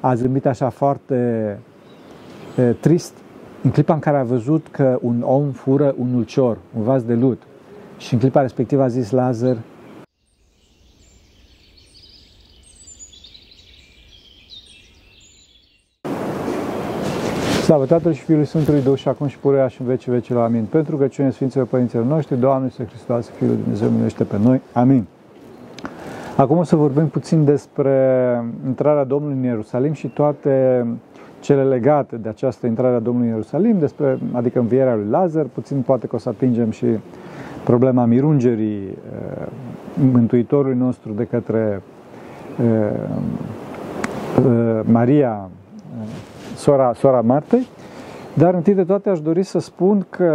a zâmbit așa foarte e, trist în clipa în care a văzut că un om fură un ulcior, un vas de lut. Și în clipa respectivă a zis Lazar, Slavă Tatălui și Fiului Sfântului Duh și acum și purea și în vecii vecilor. Amin. Pentru că cine Sfinților Părinților noștri, Doamne Iisus Hristos, Fiul Dumnezeu, miluiește pe noi. Amin. Acum o să vorbim puțin despre intrarea Domnului în Ierusalim și toate cele legate de această intrare a Domnului în Ierusalim, despre, adică învierea lui Lazar, puțin poate că o să atingem și problema mirungerii uh, Mântuitorului nostru de către uh, uh, Maria, sora, sora Martei, dar întâi de toate aș dori să spun că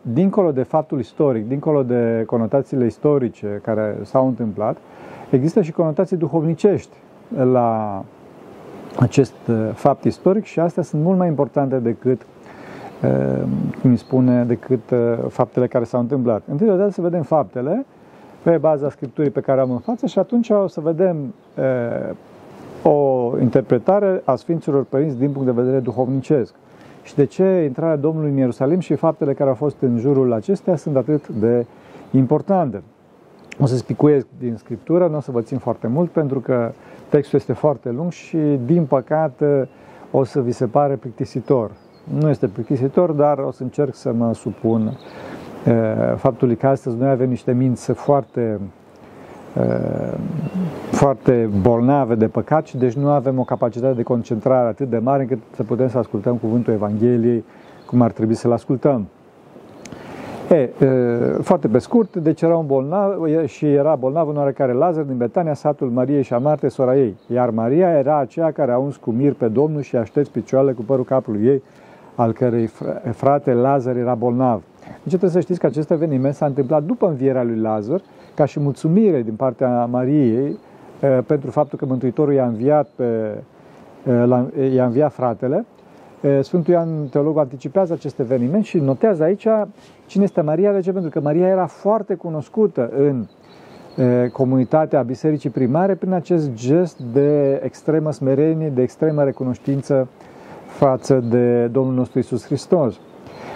dincolo de faptul istoric, dincolo de conotațiile istorice care s-au întâmplat, există și conotații duhovnicești la acest fapt istoric și astea sunt mult mai importante decât cum îi spune, decât faptele care s-au întâmplat. Întâi de toate să vedem faptele pe baza scripturii pe care am în față și atunci o să vedem o interpretare a Sfinților Părinți din punct de vedere duhovnicesc. Și de ce intrarea Domnului în Ierusalim și faptele care au fost în jurul acestea sunt atât de importante. O să spicuiesc din Scriptură, nu o să vă țin foarte mult pentru că textul este foarte lung și, din păcate, o să vi se pare plictisitor. Nu este plictisitor, dar o să încerc să mă supun faptului că astăzi noi avem niște minți foarte foarte bolnave de păcat și deci nu avem o capacitate de concentrare atât de mare încât să putem să ascultăm cuvântul Evangheliei cum ar trebui să-l ascultăm. E, foarte pe scurt, deci era un bolnav și era bolnav un oarecare Lazar din Betania, satul Mariei și a Marte, sora ei. Iar Maria era aceea care a uns cu mir pe Domnul și a șters picioarele cu părul capului ei, al cărei frate Lazar era bolnav. Deci trebuie să știți că acest eveniment s-a întâmplat după învierea lui Lazar, ca și mulțumire din partea Mariei pentru faptul că Mântuitorul i-a înviat, pe, i-a înviat fratele. Sfântul Ioan Teologul anticipează acest eveniment și notează aici cine este Maria. De ce? Pentru că Maria era foarte cunoscută în comunitatea Bisericii Primare prin acest gest de extremă smerenie, de extremă recunoștință față de Domnul nostru Isus Hristos.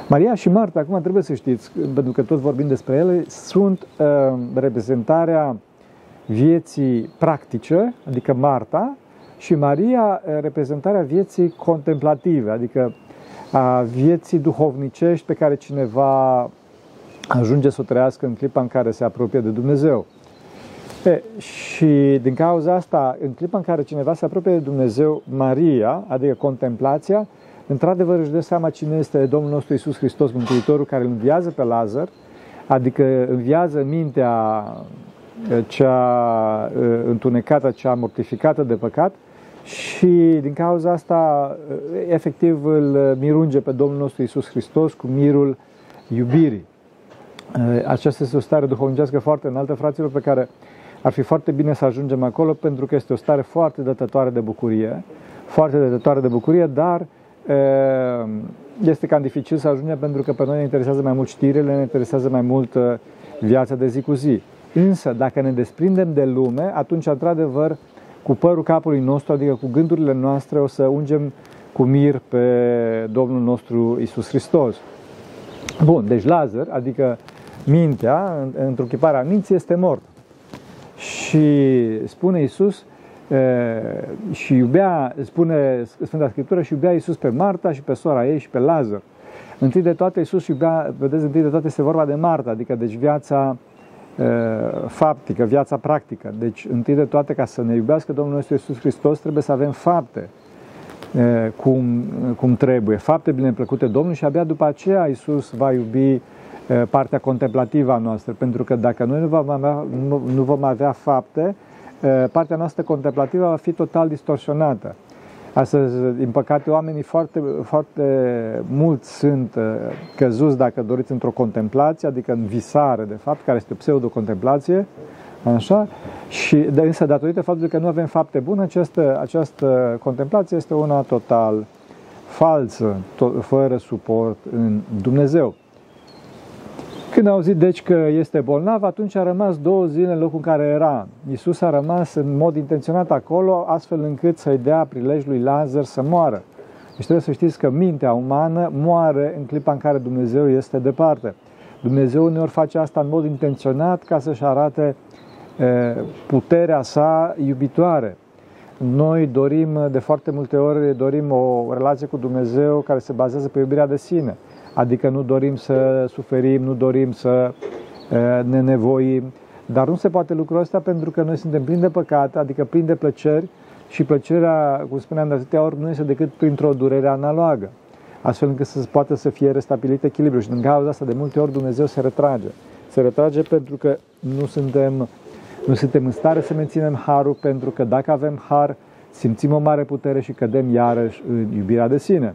Maria și Marta, acum trebuie să știți, pentru că tot vorbim despre ele, sunt uh, reprezentarea vieții practice, adică Marta, și Maria uh, reprezentarea vieții contemplative, adică a vieții duhovnicești pe care cineva ajunge să o trăiască în clipa în care se apropie de Dumnezeu. E, și din cauza asta, în clipa în care cineva se apropie de Dumnezeu, Maria, adică contemplația, într-adevăr își dă seama cine este Domnul nostru Isus Hristos, Mântuitorul, care îl înviază pe Lazar, adică înviază mintea cea întunecată, cea mortificată de păcat și din cauza asta efectiv îl mirunge pe Domnul nostru Isus Hristos cu mirul iubirii. Aceasta este o stare duhovnicească foarte înaltă, fraților, pe care ar fi foarte bine să ajungem acolo pentru că este o stare foarte dătătoare de bucurie, foarte dătătoare de bucurie, dar este cam dificil să ajungem pentru că pe noi ne interesează mai mult știrile, ne interesează mai mult viața de zi cu zi. Însă, dacă ne desprindem de lume, atunci, într-adevăr, cu părul capului nostru, adică cu gândurile noastre, o să ungem cu mir pe Domnul nostru Isus Hristos. Bun, deci Lazar, adică mintea, într-o chipare minții, este mort. Și spune Isus, și iubea, spune Sfânta Scriptură, și iubea Iisus pe Marta și pe sora ei și pe Lazar. Întâi de toate Iisus iubea, vedeți, întâi de toate este vorba de Marta, adică deci viața e, faptică, viața practică. Deci întâi de toate ca să ne iubească Domnul nostru Iisus Hristos trebuie să avem fapte e, cum, cum trebuie, fapte bine plăcute Domnului și abia după aceea Iisus va iubi e, partea contemplativă a noastră, pentru că dacă noi nu vom avea, nu, nu vom avea fapte, Eh, partea noastră contemplativă va fi total distorsionată. Astăzi, din păcate, oamenii foarte, foarte mulți sunt eh, căzuți, dacă doriți, într-o contemplație, adică în visare, de fapt, care este o pseudo-contemplație, așa, și de, însă datorită faptului că nu avem fapte bune, această, această contemplație este una total falsă, to- fără suport în Dumnezeu. Când a auzit deci că este bolnav, atunci a rămas două zile în locul în care era. Iisus a rămas în mod intenționat acolo, astfel încât să-i dea prilej lui Lazar să moară. Deci trebuie să știți că mintea umană moare în clipa în care Dumnezeu este departe. Dumnezeu uneori face asta în mod intenționat ca să-și arate puterea sa iubitoare. Noi dorim, de foarte multe ori, dorim o relație cu Dumnezeu care se bazează pe iubirea de sine. Adică nu dorim să suferim, nu dorim să ne nevoim, dar nu se poate lucrul ăsta pentru că noi suntem plini de păcat, adică plini de plăceri și plăcerea, cum spuneam de atâtea ori, nu este decât printr-o durere analogă, astfel încât să poată să fie restabilit echilibru. Și din cauza asta, de multe ori, Dumnezeu se retrage. Se retrage pentru că nu suntem, nu suntem în stare să menținem harul, pentru că dacă avem har, simțim o mare putere și cădem iarăși în iubirea de sine.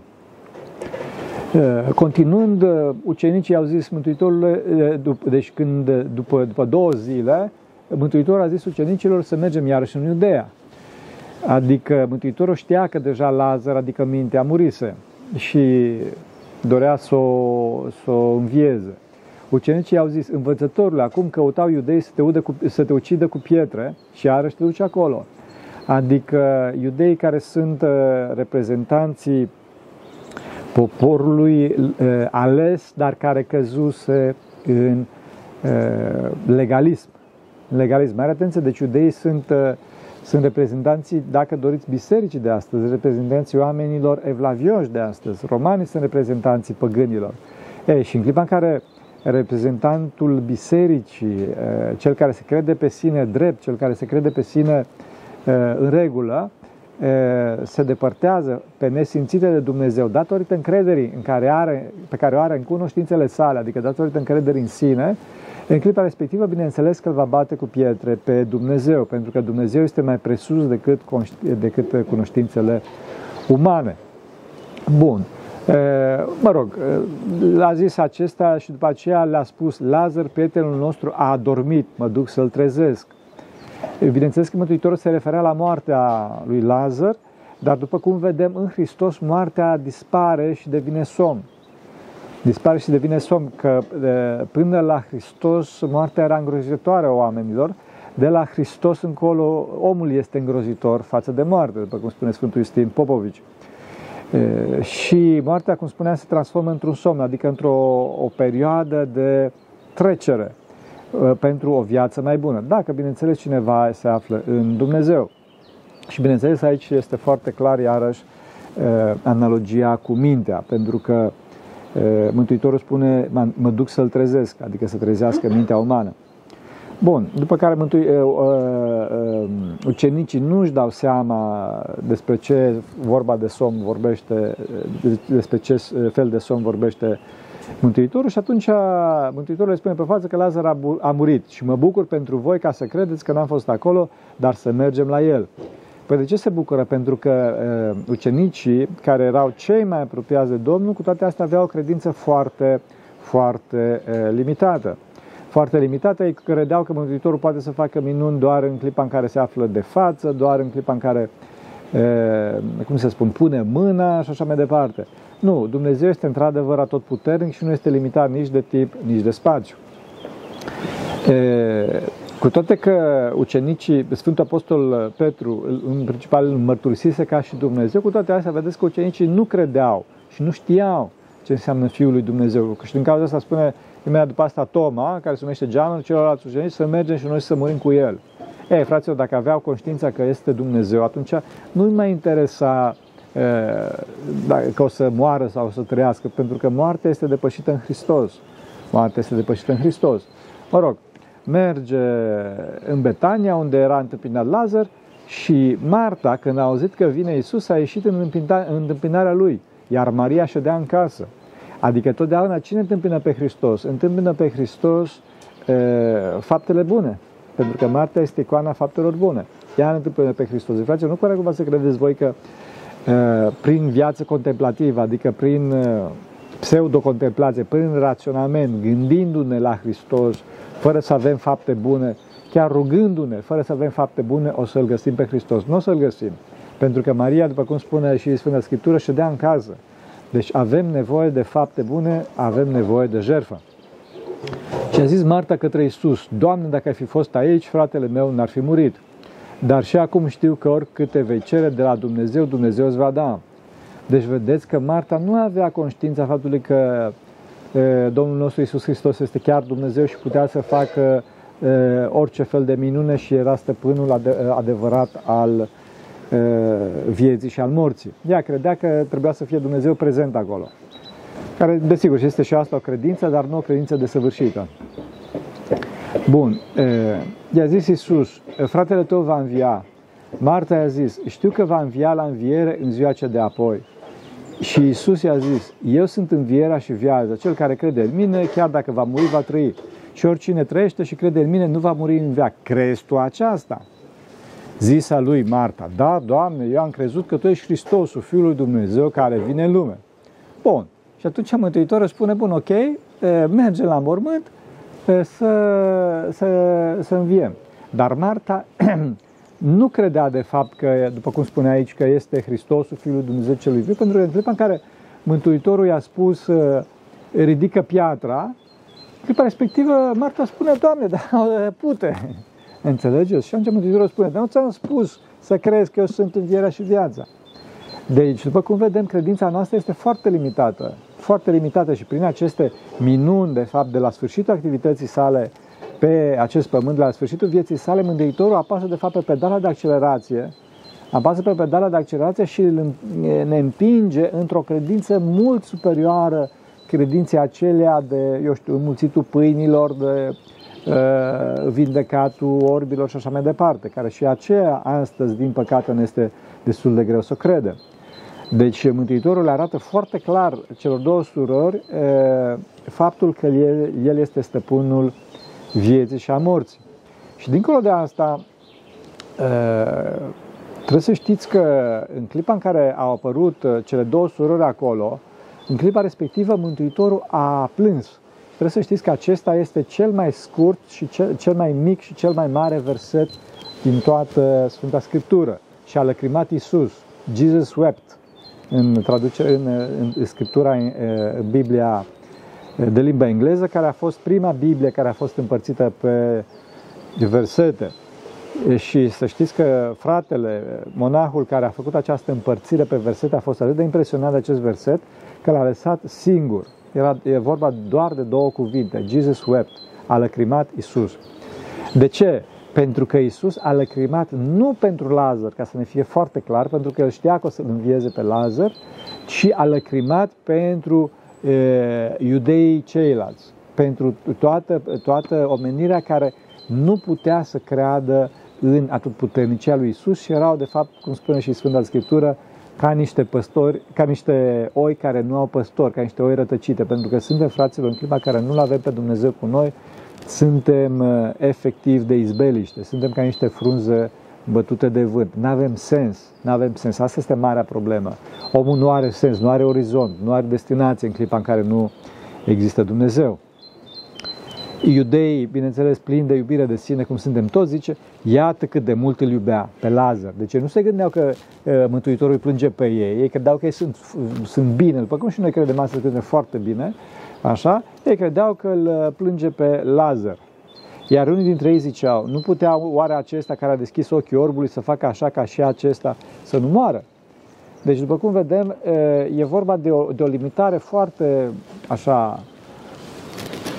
Eh, continuând, eh, ucenicii au zis Mântuitorul, eh, deci când, după, după două zile, Mântuitorul a zis ucenicilor să mergem iarăși în Iudea. Adică Mântuitorul știa că deja Lazar, adică mintea, murise și dorea să o, să o învieze. Ucenicii au zis, învățătorule, acum căutau iudei să te, udă cu, să te ucidă cu pietre și iarăși te duci acolo. Adică iudei care sunt reprezentanții poporului uh, ales, dar care căzuse în uh, legalism. Legalism. Mare atenție, deci iudeii sunt, uh, sunt reprezentanții, dacă doriți, bisericii de astăzi, reprezentanții oamenilor evlavioși de astăzi. Romanii sunt reprezentanții păgânilor. E, și în clipa în care reprezentantul bisericii, cel care se crede pe sine drept, cel care se crede pe sine în regulă, se depărtează pe nesimțite de Dumnezeu datorită încrederii în care are, pe care o are în cunoștințele sale, adică datorită încrederii în sine, în clipa respectivă, bineînțeles că îl va bate cu pietre pe Dumnezeu, pentru că Dumnezeu este mai presus decât, decât cunoștințele umane. Bun. Mă rog, l-a zis acesta și după aceea le-a spus, Lazar, prietenul nostru, a adormit, mă duc să-l trezesc. Bineînțeles că Mântuitorul se referea la moartea lui Lazar, dar după cum vedem, în Hristos moartea dispare și devine somn. Dispare și devine somn, că până la Hristos moartea era îngrozitoare oamenilor, de la Hristos încolo omul este îngrozitor față de moarte, după cum spune Sfântul Iustin Popovici. Și moartea, cum spuneam, se transformă într-un somn, adică într-o o perioadă de trecere Uh, pentru o viață mai bună. Dacă, bineînțeles, cineva se află în Dumnezeu. Și, bineînțeles, aici este foarte clar, iarăși, uh, analogia cu mintea, pentru că uh, Mântuitorul spune, mă duc să-l trezesc, adică să trezească mintea umană. Bun, după care mântui, ucenicii nu își dau seama despre ce vorba de somn vorbește, despre ce fel de somn vorbește Mântuitorul și atunci Mântuitorul le spune pe față că Lazar a, a murit și mă bucur pentru voi ca să credeți că n-am fost acolo, dar să mergem la el. Păi de ce se bucură? Pentru că uh, ucenicii care erau cei mai apropiați de Domnul, cu toate astea aveau o credință foarte, foarte uh, limitată. Foarte limitată, ei credeau că Mântuitorul poate să facă minuni doar în clipa în care se află de față, doar în clipa în care, uh, cum se spun, pune mâna și așa mai departe. Nu, Dumnezeu este într-adevăr atotputernic și nu este limitat nici de tip, nici de spațiu. E, cu toate că ucenicii, Sfântul Apostol Petru, în principal îl mărturisise ca și Dumnezeu, cu toate astea vedeți că ucenicii nu credeau și nu știau ce înseamnă Fiul lui Dumnezeu. Și din cauza asta spune imediat după asta Toma, care se numește Geanul, celorlalți ucenici, să mergem și noi să murim cu el. Ei, fraților, dacă aveau conștiința că este Dumnezeu, atunci nu-i mai interesa că o să moară sau o să trăiască, pentru că moartea este depășită în Hristos. Moartea este depășită în Hristos. Mă rog, merge în Betania, unde era întâmpinat Lazar, și Marta, când a auzit că vine Isus, a ieșit în întâmpinarea lui, iar Maria ședea în casă. Adică totdeauna cine întâmpină pe Hristos? Întâmpină pe Hristos e, faptele bune. Pentru că Marta este icoana faptelor bune. Ea întâmpină pe Hristos. Frate, nu pare cumva să credeți voi că Uh, prin viață contemplativă, adică prin uh, pseudo-contemplație, prin raționament, gândindu-ne la Hristos, fără să avem fapte bune, chiar rugându-ne, fără să avem fapte bune, o să-L găsim pe Hristos. Nu o să-L găsim. Pentru că Maria, după cum spune și Sfânta Scriptură, ședea în casă. Deci avem nevoie de fapte bune, avem nevoie de jertfă. Și a zis Marta către Iisus, Doamne, dacă ai fi fost aici, fratele meu n-ar fi murit. Dar și acum știu că oricât te vei cere de la Dumnezeu, Dumnezeu îți va da. Deci vedeți că Marta nu avea conștiința faptului că e, Domnul nostru Iisus Hristos este chiar Dumnezeu și putea să facă e, orice fel de minune și era stăpânul ade- adevărat al e, vieții și al morții. Ea credea că trebuia să fie Dumnezeu prezent acolo. Care, desigur, este și asta o credință, dar nu o credință desăvârșită. Bun, i-a zis Iisus, fratele tău va învia. Marta i-a zis, știu că va învia la înviere în ziua ce de apoi. Și Iisus i-a zis, eu sunt învierea și viața, cel care crede în mine, chiar dacă va muri, va trăi. Și oricine trăiește și crede în mine, nu va muri în veac. Crezi tu aceasta? Zisa lui Marta, da, Doamne, eu am crezut că Tu ești Hristosul, Fiul lui Dumnezeu, care vine în lume. Bun. Și atunci Mântuitorul spune, bun, ok, mergem la mormânt, să, să, să înviem. Dar Marta nu credea de fapt că, după cum spune aici, că este Hristosul, Fiul lui Dumnezeu celui viu, pentru că în clipa în care Mântuitorul i-a spus ridică piatra, în clipa respectivă Marta spune, Doamne, dar pute, înțelegeți? Și atunci Mântuitorul spune, dar nu ți-am spus să crezi că eu sunt învierea și viața. Deci, după cum vedem, credința noastră este foarte limitată foarte limitată și prin aceste minuni, de fapt, de la sfârșitul activității sale pe acest pământ, la sfârșitul vieții sale, Mântuitorul apasă, de fapt, pe pedala de accelerație, apasă pe pedala de accelerație și ne împinge într-o credință mult superioară credinței acelea de, eu știu, înmulțitul pâinilor, de uh, vindecatul orbilor și așa mai departe, care și aceea astăzi, din păcate, ne este destul de greu să credem. Deci Mântuitorul le arată foarte clar celor două surori faptul că el, el este stăpânul vieții și a morții. Și dincolo de asta, trebuie să știți că în clipa în care au apărut cele două surori acolo, în clipa respectivă Mântuitorul a plâns. Trebuie să știți că acesta este cel mai scurt și cel, cel mai mic și cel mai mare verset din toată Sfânta Scriptură. Și a lăcrimat Iisus. Jesus wept în, traducere, în, în scriptura în, în Biblia de limba engleză, care a fost prima Biblie care a fost împărțită pe versete. Și să știți că fratele, monahul care a făcut această împărțire pe versete a fost atât de impresionat de acest verset că l-a lăsat singur. Era, e vorba doar de două cuvinte. Jesus wept. A lăcrimat Isus. De ce? Pentru că Isus a lăcrimat nu pentru Lazar, ca să ne fie foarte clar, pentru că el știa că o să-l învieze pe Lazar, ci a lăcrimat pentru e, iudeii ceilalți, pentru toată, toată omenirea care nu putea să creadă în atotputernicia lui Isus și erau, de fapt, cum spune și Sfânta Scriptură, ca niște păstori, ca niște oi care nu au păstori, ca niște oi rătăcite, pentru că suntem fraților în clipa care nu-L avem pe Dumnezeu cu noi, suntem uh, efectiv de izbeliște, suntem ca niște frunze bătute de vânt. Nu avem sens, nu avem sens. Asta este marea problemă. Omul nu are sens, nu are orizont, nu are destinație în clipa în care nu există Dumnezeu. Iudeii, bineînțeles, plini de iubire de sine, cum suntem toți, zice, iată cât de mult îl iubea pe Lazar. Deci nu se gândeau că uh, Mântuitorul îi plânge pe ei, ei credeau că ei sunt, sunt bine, după cum și noi credem astăzi că foarte bine, Așa? Ei credeau că îl uh, plânge pe Lazar. Iar unii dintre ei ziceau, nu putea oare acesta care a deschis ochii orbului să facă așa ca și acesta să nu moară? Deci, după cum vedem, uh, e vorba de o, de o limitare foarte așa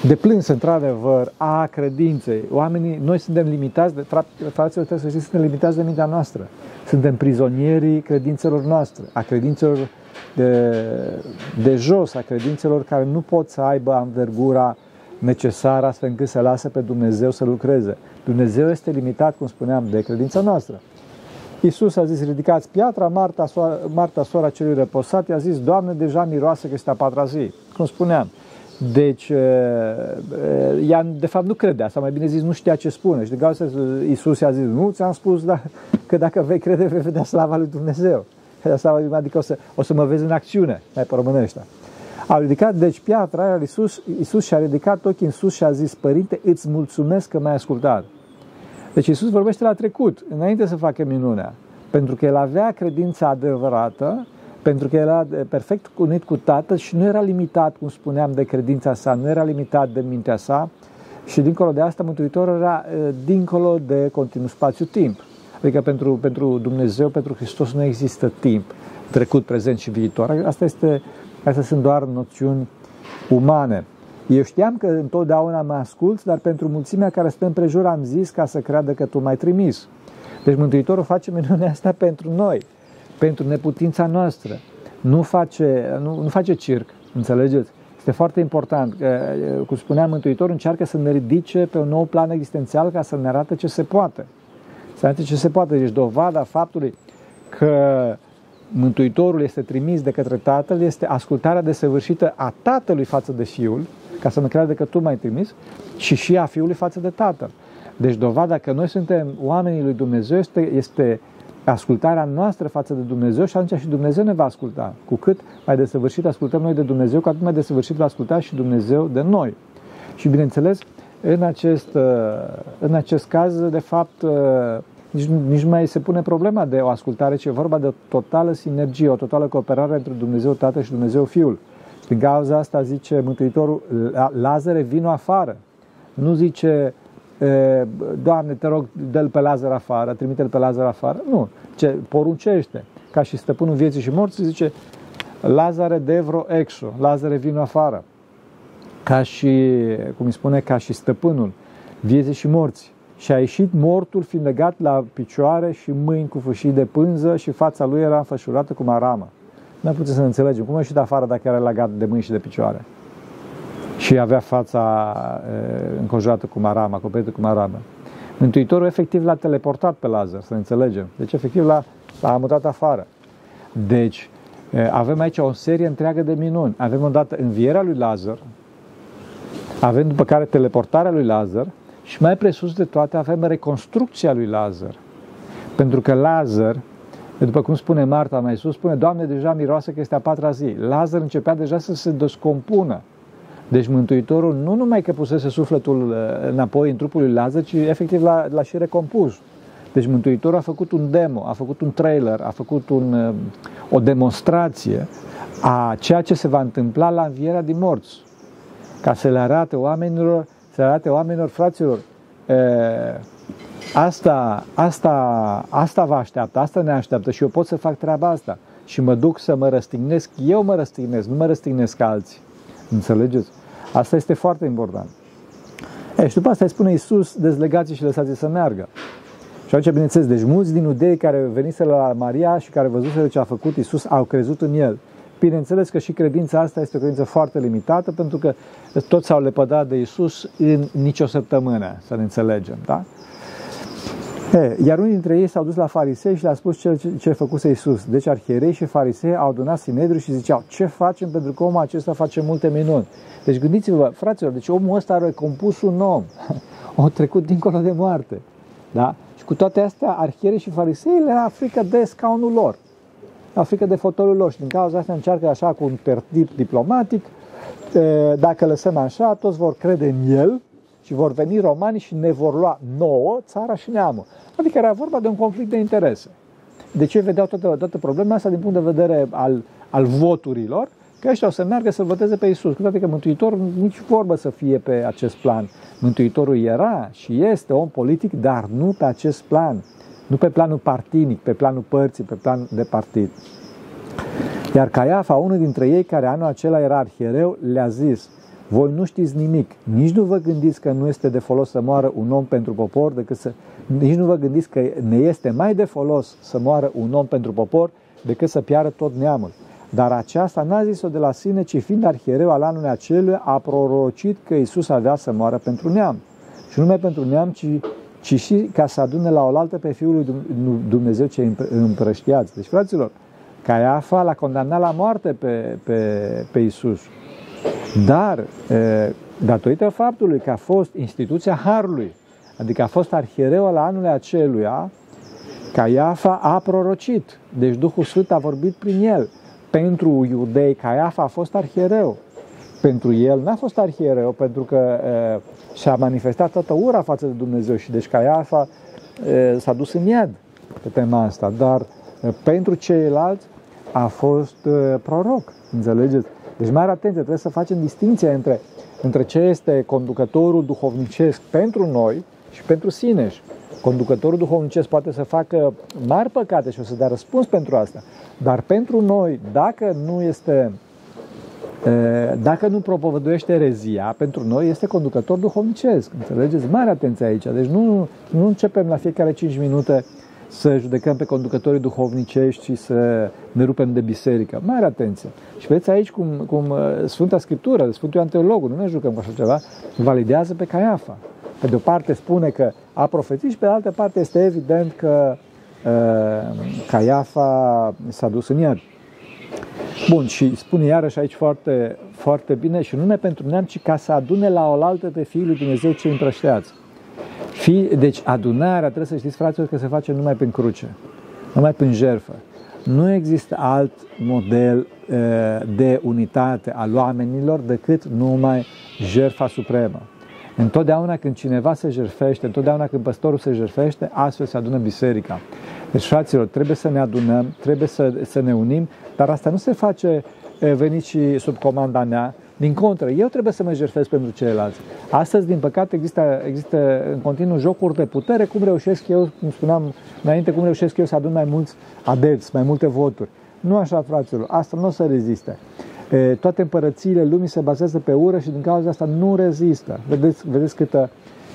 de plâns, într-adevăr, a credinței. Oamenii, noi suntem limitați, de, fraților, trebuie să știți, suntem limitați de mintea noastră. Suntem prizonierii credințelor noastre, a credințelor de, de jos, a credințelor care nu pot să aibă anvergura necesară astfel încât să lasă pe Dumnezeu să lucreze. Dumnezeu este limitat, cum spuneam, de credința noastră. Iisus a zis, ridicați piatra, Marta, soara, Marta, sora celui reposat, i-a zis, Doamne, deja miroase că este a patra zi. Cum spuneam, deci, ea de fapt nu credea, sau mai bine zis, nu știa ce spune. Și de cauza Iisus i-a zis, nu ți-am spus da, că dacă vei crede, vei vedea slava lui Dumnezeu. Adică o să, o să mă vezi în acțiune, mai pe românește. A ridicat, deci, piatra aia, Iisus, Iisus și-a ridicat ochii în sus și a zis, Părinte, îți mulțumesc că m-ai ascultat. Deci Iisus vorbește la trecut, înainte să facă minunea. Pentru că el avea credința adevărată, pentru că era perfect unit cu Tatăl și nu era limitat, cum spuneam, de credința sa, nu era limitat de mintea sa, Și dincolo de asta, Mântuitorul era dincolo de continuu spațiu-timp. Adică pentru, pentru Dumnezeu, pentru Hristos nu există timp, trecut, prezent și viitor. Asta este, astea sunt doar noțiuni umane. Eu știam că întotdeauna mă ascult, dar pentru mulțimea care stă împrejur am zis ca să creadă că tu m-ai trimis. Deci Mântuitorul face minunea asta pentru noi, pentru neputința noastră. Nu face, nu, nu face circ, înțelegeți? Este foarte important. Cum spunea Mântuitorul, încearcă să ne ridice pe un nou plan existențial ca să ne arate ce se poate. Să arate ce se poate. Deci dovada faptului că Mântuitorul este trimis de către Tatăl este ascultarea desăvârșită a Tatălui față de Fiul, ca să nu creadă că tu m-ai trimis, și și a Fiului față de Tatăl. Deci dovada că noi suntem oamenii lui Dumnezeu este, este ascultarea noastră față de Dumnezeu și atunci și Dumnezeu ne va asculta. Cu cât mai desăvârșit ascultăm noi de Dumnezeu, cu atât mai desăvârșit va asculta și Dumnezeu de noi. Și bineînțeles, în acest, în acest caz, de fapt, nici, nici nu mai se pune problema de o ascultare, ci e vorba de o totală sinergie, o totală cooperare între Dumnezeu Tatăl și Dumnezeu Fiul. Din cauza asta zice Mântuitorul, Lazare, vino afară. Nu zice, Doamne, te rog, dă-l pe Lazar afară, trimite-l pe Lazar afară. Nu, ce poruncește. Ca și stăpânul vieții și morții zice, Lazare devro exo, Lazare vino afară. Ca și, cum îi spune, ca și stăpânul vieții și morții. Și a ieșit mortul fiind legat la picioare și mâini cu fâșii de pânză și fața lui era înfășurată cu maramă. Nu putem să ne înțelegem. Cum a ieșit afară dacă era legat de mâini și de picioare? Și avea fața e, înconjurată cu maramă, acoperită cu maramă. Mântuitorul efectiv l-a teleportat pe Lazar, să ne înțelegem. Deci efectiv l-a, l-a mutat afară. Deci avem aici o serie întreagă de minuni. Avem odată învierea lui Lazar, avem după care teleportarea lui Lazar și mai presus de toate avem reconstrucția lui Lazar. Pentru că Lazar, după cum spune Marta mai sus, spune, Doamne, deja miroase că este a patra zi. Lazar începea deja să se descompună. Deci Mântuitorul nu numai că pusese sufletul uh, înapoi în trupul lui Lazar, ci efectiv l-a, l-a și recompus. Deci Mântuitorul a făcut un demo, a făcut un trailer, a făcut un, uh, o demonstrație a ceea ce se va întâmpla la învierea din morți. Ca să le arate oamenilor, să le arate oamenilor, fraților, e, asta, asta, asta vă așteaptă, asta ne așteaptă și eu pot să fac treaba asta. Și mă duc să mă răstignesc, eu mă răstignesc, nu mă răstignesc alții. Înțelegeți? Asta este foarte important. E, și după asta îi spune Iisus, dezlegați și lăsați să meargă. Și atunci, bineînțeles, deci mulți din udei care venise la Maria și care văzuseră ce a făcut Iisus au crezut în El. Bineînțeles că și credința asta este o credință foarte limitată, pentru că toți s-au lepădat de Iisus în nicio săptămână, să ne înțelegem, da? E, iar unii dintre ei s-au dus la farisei și le-a spus ce, ce, ce făcuse Iisus. Deci arhierei și farisei au adunat Sinedriu și ziceau, ce facem pentru că omul acesta face multe minuni. Deci gândiți-vă, fraților, deci omul ăsta a recompus un om, a trecut dincolo de moarte. Da? Și cu toate astea, arhierei și farisei le a frică de scaunul lor, a frică de fotolul lor și din cauza asta încearcă așa cu un tertip diplomatic, dacă lăsăm așa, toți vor crede în el și vor veni romanii și ne vor lua nouă țara și neamul. Adică era vorba de un conflict de interese. De ce vedeau toată, toată problema asta din punct de vedere al, al voturilor? Că ăștia o să meargă să voteze pe Isus. Cu toate că Mântuitorul nici vorbă să fie pe acest plan. Mântuitorul era și este om politic, dar nu pe acest plan. Nu pe planul partinic, pe planul părții, pe plan de partid. Iar Caiafa, unul dintre ei care anul acela era arhiereu, le-a zis, voi nu știți nimic, nici nu vă gândiți că nu este de folos să moară un om pentru popor, decât să, nici nu vă gândiți că ne este mai de folos să moară un om pentru popor decât să piară tot neamul. Dar aceasta n-a zis-o de la sine, ci fiind arhiereu al anului acelui, a prorocit că Isus avea să moară pentru neam. Și nu numai pentru neam, ci, ci și ca să adune la oaltă pe Fiul lui Dumnezeu cei împrăștiați. Deci, fraților, Caiafa l-a condamnat la moarte pe, pe, pe Isus. Dar, datorită faptului că a fost instituția Harului, adică a fost arhiereu la anului aceluia, Caiafa a prorocit. Deci Duhul Sfânt a vorbit prin el. Pentru iudei, Caiafa a fost arhiereu. Pentru el n-a fost arhiereu, pentru că e, și-a manifestat toată ura față de Dumnezeu și deci Caiafa e, s-a dus în iad pe tema asta. Dar e, pentru ceilalți a fost e, proroc, înțelegeți? Deci mare atenție, trebuie să facem distinția între între ce este conducătorul duhovnicesc pentru noi și pentru sineși. Conducătorul duhovnicesc poate să facă mari păcate și o să dea răspuns pentru asta. Dar pentru noi, dacă nu este dacă nu propovăduiește rezia, pentru noi este conducător duhovnicesc. Înțelegeți? Mare atenție aici. Deci nu, nu începem la fiecare 5 minute să judecăm pe conducătorii duhovnicești și să ne rupem de biserică. Mare atenție. Și vedeți aici cum, cum Sfânta Scriptură, Sfântul Ioan Teologul, nu ne jucăm cu așa ceva, validează pe Caiafa. Pe de o parte spune că a profețit și pe de altă parte este evident că uh, Caiafa s-a dus în iad. Bun, și spune iarăși aici foarte, foarte bine și nu numai pentru neam, ci ca să adune la oaltă pe Fiul lui Dumnezeu ce împrășteați. Fii, deci adunarea, trebuie să știți, fraților, că se face numai prin cruce, numai prin jerfă. Nu există alt model uh, de unitate al oamenilor decât numai jerfa supremă. Întotdeauna când cineva se jerfește, întotdeauna când păstorul se jerfește, astfel se adună biserica. Deci, fraților, trebuie să ne adunăm, trebuie să, să ne unim, dar asta nu se face veniți și sub comanda mea, din contră, eu trebuie să mă jertfesc pentru ceilalți. Astăzi, din păcate, există, există în continuu jocuri de putere, cum reușesc eu, cum spuneam înainte, cum reușesc eu să adun mai mulți adepți, mai multe voturi. Nu așa, fraților, asta nu o să reziste. E, toate împărățiile lumii se bazează pe ură și din cauza asta nu rezistă. Vedeți, vedeți câtă,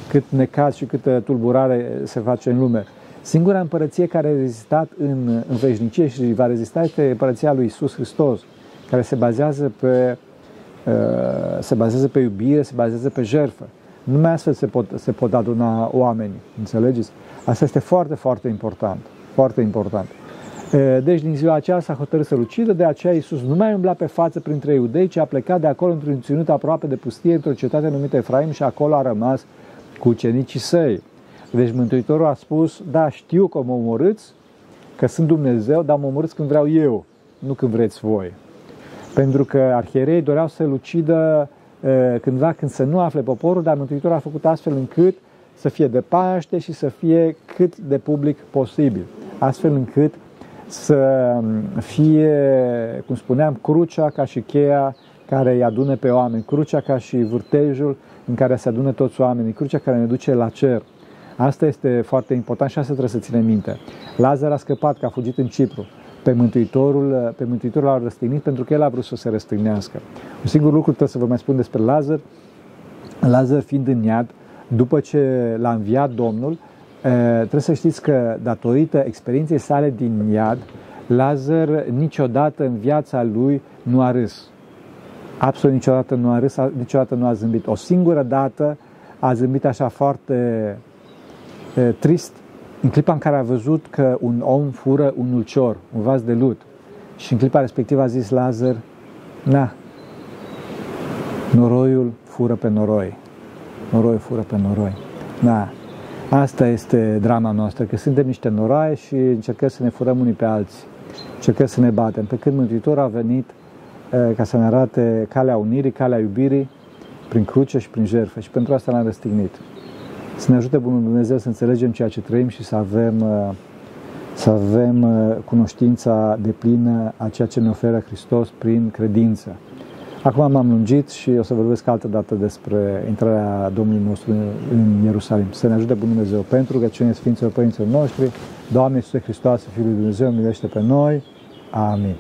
cât necaz și câtă tulburare se face în lume. Singura împărăție care a rezistat în, în veșnicie și va rezista este împărăția lui Isus Hristos, care se bazează pe, uh, se bazează pe iubire, se bazează pe jertfă. Numai astfel se pot, se pot aduna oamenii, înțelegeți? Asta este foarte, foarte important, foarte important. Uh, deci din ziua aceea s-a hotărât să-l ucidă, de aceea Iisus nu mai umbla pe față printre iudei, ci a plecat de acolo într-un ținut aproape de pustie, într-o cetate numită Efraim și acolo a rămas cu ucenicii săi. Deci Mântuitorul a spus, da, știu că mă omorâți, că sunt Dumnezeu, dar mă omorâți când vreau eu, nu când vreți voi. Pentru că arhierei doreau să-l ucidă cândva când să nu afle poporul, dar Mântuitorul a făcut astfel încât să fie de Paște și să fie cât de public posibil. Astfel încât să fie, cum spuneam, crucea ca și cheia care îi adune pe oameni, crucea ca și vârtejul în care se adună toți oamenii, crucea care ne duce la cer. Asta este foarte important și asta trebuie să ținem minte. Lazar a scăpat, că a fugit în Cipru. Pe Mântuitorul, pe Mântuitorul l-a răstignit pentru că el a vrut să se răstignească. Un singur lucru trebuie să vă mai spun despre Lazar. Lazar fiind în iad, după ce l-a înviat Domnul, trebuie să știți că datorită experienței sale din iad, Lazar niciodată în viața lui nu a râs. Absolut niciodată nu a râs, niciodată nu a zâmbit. O singură dată a zâmbit așa foarte trist în clipa în care a văzut că un om fură un ulcior, un vas de lut. Și în clipa respectivă a zis Lazar, na, noroiul fură pe noroi. Noroi fură pe noroi. Da, asta este drama noastră, că suntem niște noroaie și încercăm să ne furăm unii pe alții. Încercăm să ne batem. Pe când Mântuitorul a venit ca să ne arate calea unirii, calea iubirii, prin cruce și prin jertfă. Și pentru asta l-am răstignit. Să ne ajute Bunul Dumnezeu să înțelegem ceea ce trăim și să avem, uh, să avem uh, cunoștința de plină a ceea ce ne oferă Hristos prin credință. Acum m-am lungit și o să vorbesc altă dată despre intrarea Domnului nostru în Ierusalim. Să ne ajute Bunul Dumnezeu pentru că cine Sfinților Părinților noștri, Doamne Iisuse Hristos, Fiul lui Dumnezeu, milește pe noi. Amin.